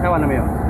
开完了没有？